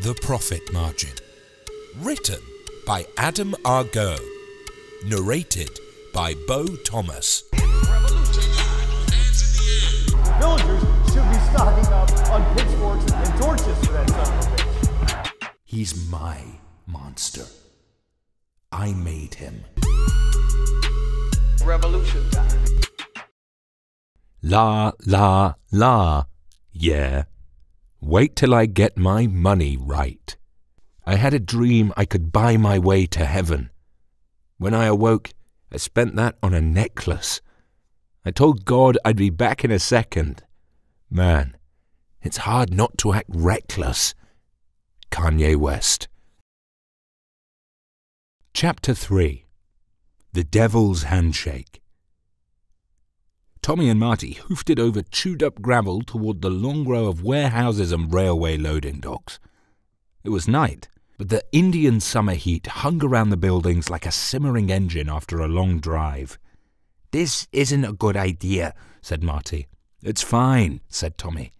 The Prophet Margin. Written by Adam Argot. Narrated by Beau Thomas. Villagers should be stocking up on pitchforks and torches for that son of a bitch. He's my monster. I made him. Revolution time. La, la, la. Yeah. Wait till I get my money right. I had a dream I could buy my way to heaven. When I awoke, I spent that on a necklace. I told God I'd be back in a second. Man, it's hard not to act reckless. Kanye West. Chapter 3 The Devil's Handshake. Tommy and Marty hoofed it over chewed up gravel toward the long row of warehouses and railway loading docks. It was night, but the Indian summer heat hung around the buildings like a simmering engine after a long drive. This isn't a good idea, said Marty. It's fine, said Tommy.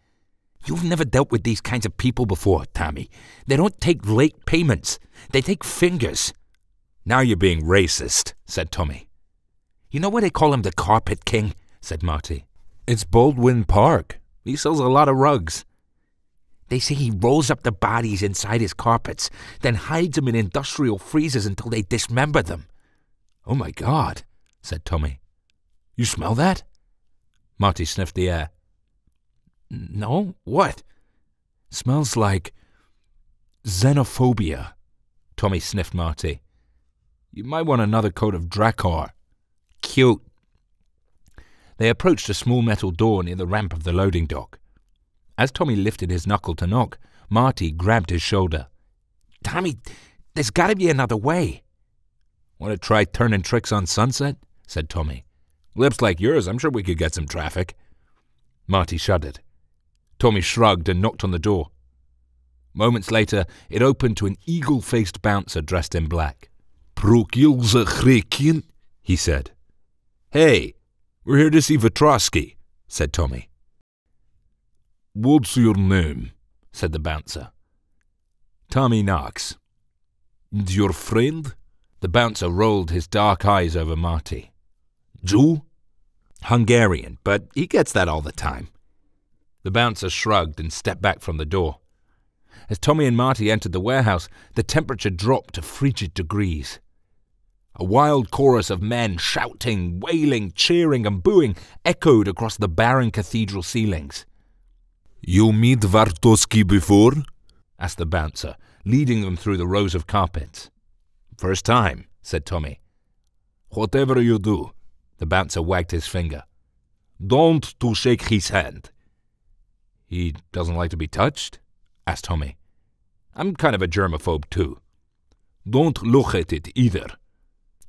You've never dealt with these kinds of people before, Tommy. They don't take late payments, they take fingers. Now you're being racist, said Tommy. You know why they call him the Carpet King? Said Marty. It's Baldwin Park. He sells a lot of rugs. They say he rolls up the bodies inside his carpets, then hides them in industrial freezers until they dismember them. Oh my God, said Tommy. You smell that? Marty sniffed the air. No, what? Smells like xenophobia. Tommy sniffed Marty. You might want another coat of Drakkar. Cute. They approached a small metal door near the ramp of the loading dock. As Tommy lifted his knuckle to knock, Marty grabbed his shoulder. Tommy, there's got to be another way. Want to try turning tricks on Sunset? said Tommy. Lips like yours, I'm sure we could get some traffic. Marty shuddered. Tommy shrugged and knocked on the door. Moments later, it opened to an eagle faced bouncer dressed in black. Prokilze Grekin, he said. Hey, we're here to see Vetrosky, said Tommy. What's your name? said the bouncer. Tommy Knox. And your friend? The bouncer rolled his dark eyes over Marty. Jew? Hungarian, but he gets that all the time. The bouncer shrugged and stepped back from the door. As Tommy and Marty entered the warehouse, the temperature dropped to frigid degrees. A wild chorus of men shouting, wailing, cheering, and booing echoed across the barren cathedral ceilings. You meet Vartosky before? asked the bouncer, leading them through the rows of carpets. First time, said Tommy. Whatever you do, the bouncer wagged his finger. Don't to shake his hand. He doesn't like to be touched? asked Tommy. I'm kind of a germaphobe, too. Don't look at it either.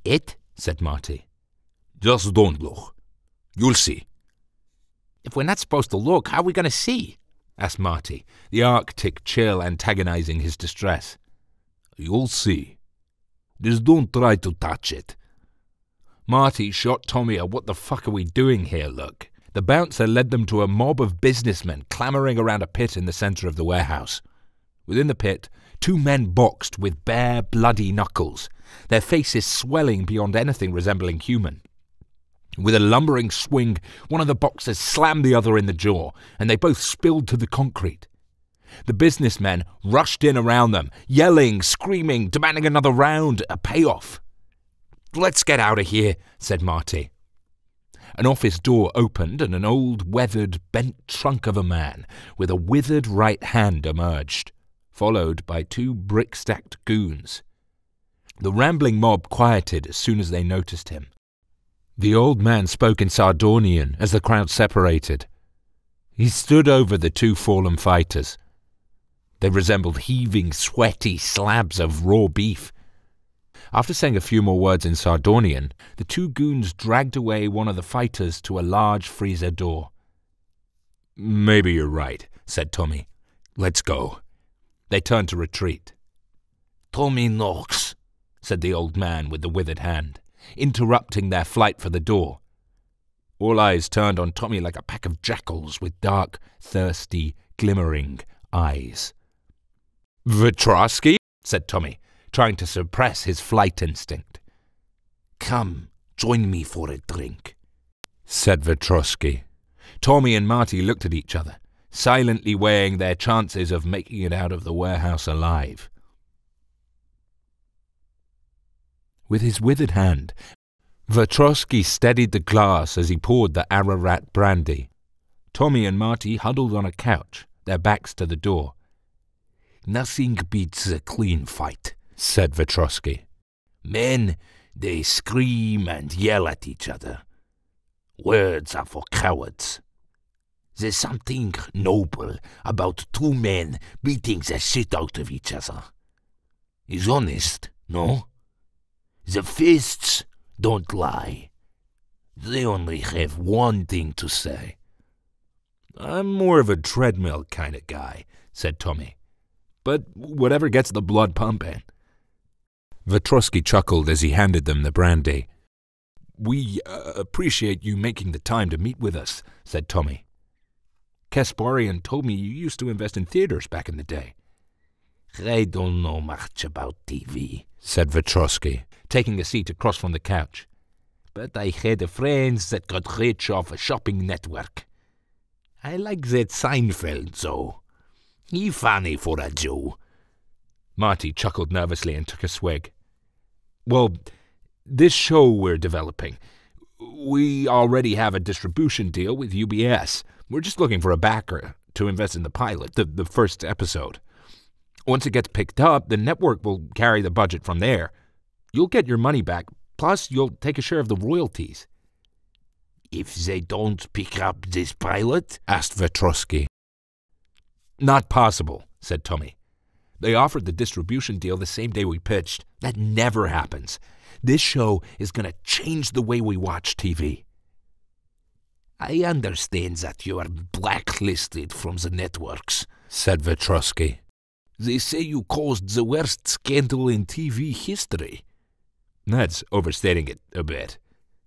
It? said Marty. Just don't look. You'll see. If we're not supposed to look, how are we going to see? asked Marty, the Arctic chill antagonizing his distress. You'll see. Just don't try to touch it. Marty shot Tommy a what the fuck are we doing here look. The bouncer led them to a mob of businessmen clamoring around a pit in the center of the warehouse. Within the pit, two men boxed with bare, bloody knuckles, their faces swelling beyond anything resembling human. With a lumbering swing, one of the boxers slammed the other in the jaw, and they both spilled to the concrete. The businessmen rushed in around them, yelling, screaming, demanding another round, a payoff. Let's get out of here, said Marty. An office door opened, and an old, weathered, bent trunk of a man with a withered right hand emerged, followed by two brick stacked goons. The rambling mob quieted as soon as they noticed him. The old man spoke in Sardonian as the crowd separated. He stood over the two fallen fighters. They resembled heaving, sweaty slabs of raw beef. After saying a few more words in Sardonian, the two goons dragged away one of the fighters to a large freezer door. Maybe you're right, said Tommy. Let's go. They turned to retreat. Tommy Knox, said the old man with the withered hand, interrupting their flight for the door. All eyes turned on Tommy like a pack of jackals with dark, thirsty, glimmering eyes. Vetrosky? said Tommy, trying to suppress his flight instinct. Come, join me for a drink, said Vetrosky. Tommy and Marty looked at each other, silently weighing their chances of making it out of the warehouse alive. With his withered hand, Vetrosky steadied the glass as he poured the Ararat brandy. Tommy and Marty huddled on a couch, their backs to the door. Nothing beats a clean fight, said Vetrosky. Men, they scream and yell at each other. Words are for cowards. There's something noble about two men beating the shit out of each other. Is honest, no? The fists don't lie. They only have one thing to say. I'm more of a treadmill kind of guy, said Tommy. But whatever gets the blood pumping. Vetrosky chuckled as he handed them the brandy. We uh, appreciate you making the time to meet with us, said Tommy. Kasparian told me you used to invest in theaters back in the day. I don't know much about TV, said Vetrosky, taking a seat across from the couch. But I had friends that got rich off a shopping network. I like that Seinfeld, though. He funny for a Jew. Marty chuckled nervously and took a swig. Well, this show we're developing, we already have a distribution deal with UBS. We're just looking for a backer to invest in the pilot, the, the first episode. Once it gets picked up, the network will carry the budget from there. You'll get your money back, plus you'll take a share of the royalties. If they don't pick up this pilot? asked Vetrosky. Not possible, said Tommy. They offered the distribution deal the same day we pitched. That never happens. This show is going to change the way we watch TV. I understand that you are blacklisted from the networks, said Vetrosky. They say you caused the worst scandal in TV history. That's overstating it a bit,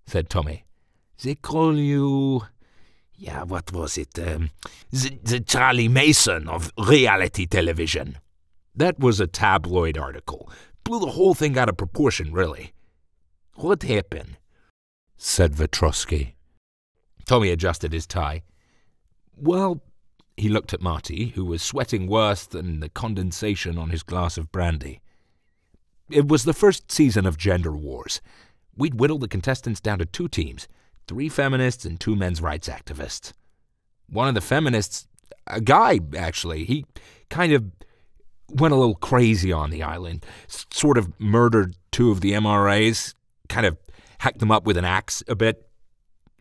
said Tommy. They call you. Yeah, what was it? Um, the, the Charlie Manson of reality television. That was a tabloid article. Blew the whole thing out of proportion, really. What happened? said Vetrosky. Tommy adjusted his tie. Well, he looked at Marty, who was sweating worse than the condensation on his glass of brandy. It was the first season of Gender Wars. We'd whittled the contestants down to two teams three feminists and two men's rights activists. One of the feminists, a guy, actually, he kind of went a little crazy on the island, sort of murdered two of the MRAs, kind of hacked them up with an axe a bit,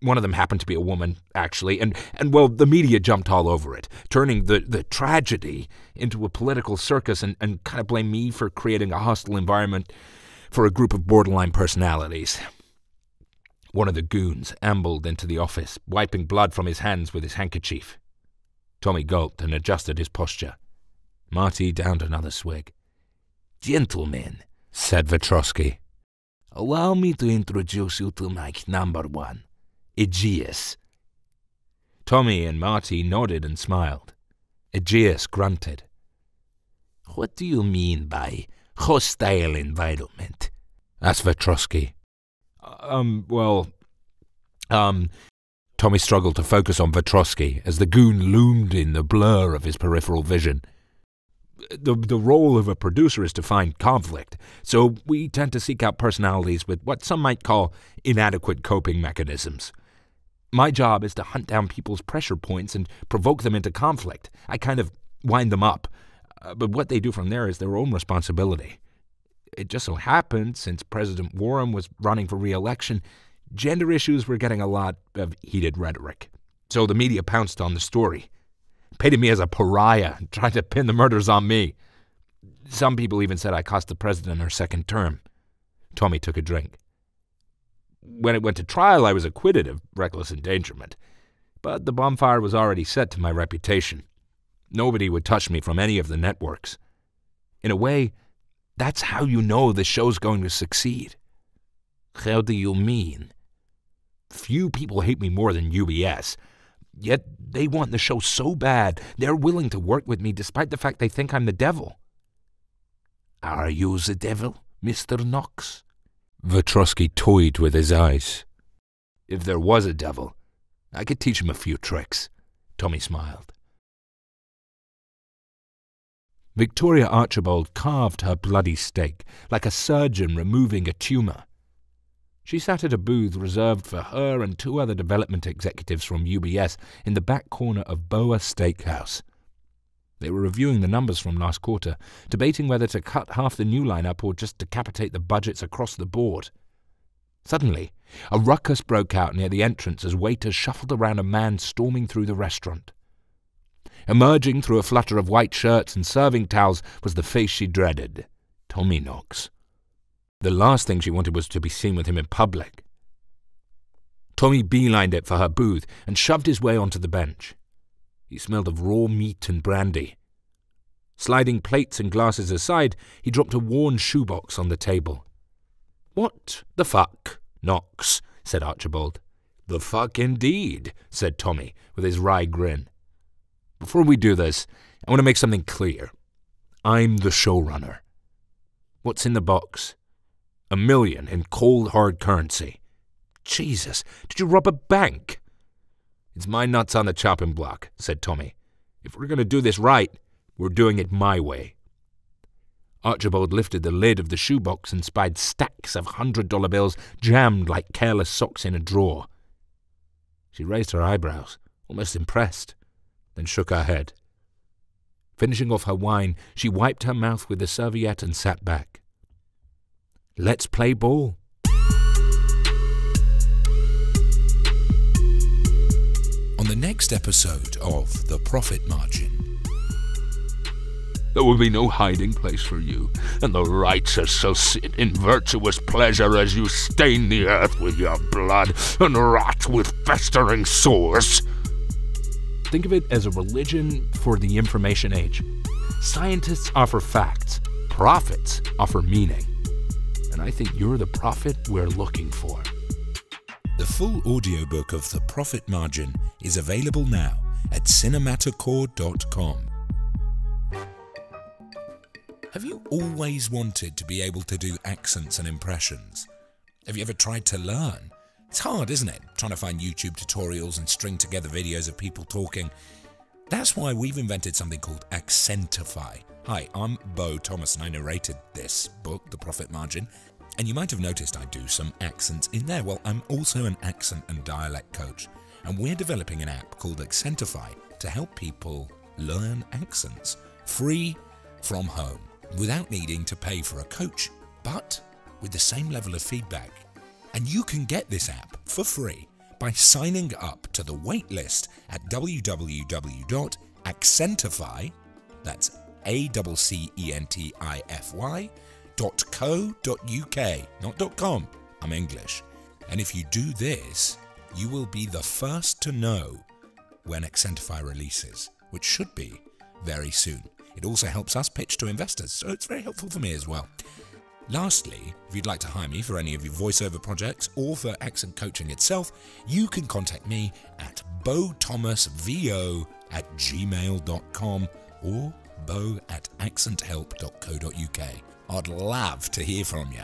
one of them happened to be a woman, actually, and, and well, the media jumped all over it, turning the, the tragedy into a political circus and, and kind of blamed me for creating a hostile environment for a group of borderline personalities. One of the goons ambled into the office, wiping blood from his hands with his handkerchief. Tommy gulped and adjusted his posture. Marty downed another swig. Gentlemen, said Vetrosky, allow me to introduce you to my number one. Aegeus. Tommy and Marty nodded and smiled. Aegeus grunted. What do you mean by hostile environment? asked Vetrosky. Um, well, um, Tommy struggled to focus on Vetrosky as the goon loomed in the blur of his peripheral vision. The, the role of a producer is to find conflict, so we tend to seek out personalities with what some might call inadequate coping mechanisms. My job is to hunt down people's pressure points and provoke them into conflict. I kind of wind them up. Uh, but what they do from there is their own responsibility. It just so happened, since President Warren was running for re election, gender issues were getting a lot of heated rhetoric. So the media pounced on the story, painted me as a pariah, tried to pin the murders on me. Some people even said I cost the president her second term. Tommy took a drink. When it went to trial, I was acquitted of reckless endangerment. But the bonfire was already set to my reputation. Nobody would touch me from any of the networks. In a way, that's how you know the show's going to succeed. How do you mean? Few people hate me more than UBS. Yet they want the show so bad, they're willing to work with me despite the fact they think I'm the devil. Are you the devil, Mr. Knox? Vetrosky toyed with his eyes. If there was a devil, I could teach him a few tricks. Tommy smiled. Victoria Archibald carved her bloody steak like a surgeon removing a tumour. She sat at a booth reserved for her and two other development executives from UBS in the back corner of Boa Steakhouse. They were reviewing the numbers from last quarter, debating whether to cut half the new lineup or just decapitate the budgets across the board. Suddenly, a ruckus broke out near the entrance as waiters shuffled around a man storming through the restaurant. Emerging through a flutter of white shirts and serving towels was the face she dreaded Tommy Knox. The last thing she wanted was to be seen with him in public. Tommy beelined it for her booth and shoved his way onto the bench. He smelled of raw meat and brandy. Sliding plates and glasses aside, he dropped a worn shoebox on the table. What the fuck, Knox? said Archibald. The fuck indeed, said Tommy, with his wry grin. Before we do this, I want to make something clear. I'm the showrunner. What's in the box? A million in cold hard currency. Jesus, did you rob a bank? It's my nuts on the chopping block, said Tommy. If we're going to do this right, we're doing it my way. Archibald lifted the lid of the shoebox and spied stacks of hundred dollar bills jammed like careless socks in a drawer. She raised her eyebrows, almost impressed then shook her head. Finishing off her wine, she wiped her mouth with a serviette and sat back. Let's play ball. Next episode of The Prophet Margin, there will be no hiding place for you, and the righteous shall sit in virtuous pleasure as you stain the earth with your blood and rot with festering sores. Think of it as a religion for the information age. Scientists offer facts, prophets offer meaning. And I think you're the prophet we're looking for. The full audiobook of The Prophet Margin is available now at cinematicore.com. Have you always wanted to be able to do accents and impressions? Have you ever tried to learn? It's hard, isn't it? Trying to find YouTube tutorials and string together videos of people talking. That's why we've invented something called Accentify. Hi, I'm Beau Thomas and I narrated this book, The Prophet Margin. And you might have noticed I do some accents in there. Well, I'm also an accent and dialect coach. And we're developing an app called Accentify to help people learn accents free from home without needing to pay for a coach, but with the same level of feedback and you can get this app for free by signing up to the waitlist at www.accentify, that's A-C-C-E-N-T-I-F-Y, dot co dot uk, not dot com, I'm English. And if you do this, you will be the first to know when Accentify releases, which should be very soon. It also helps us pitch to investors, so it's very helpful for me as well. Lastly, if you'd like to hire me for any of your voiceover projects or for accent coaching itself, you can contact me at bothomasvo at gmail.com or bo at accenthelp.co.uk. I'd love to hear from you.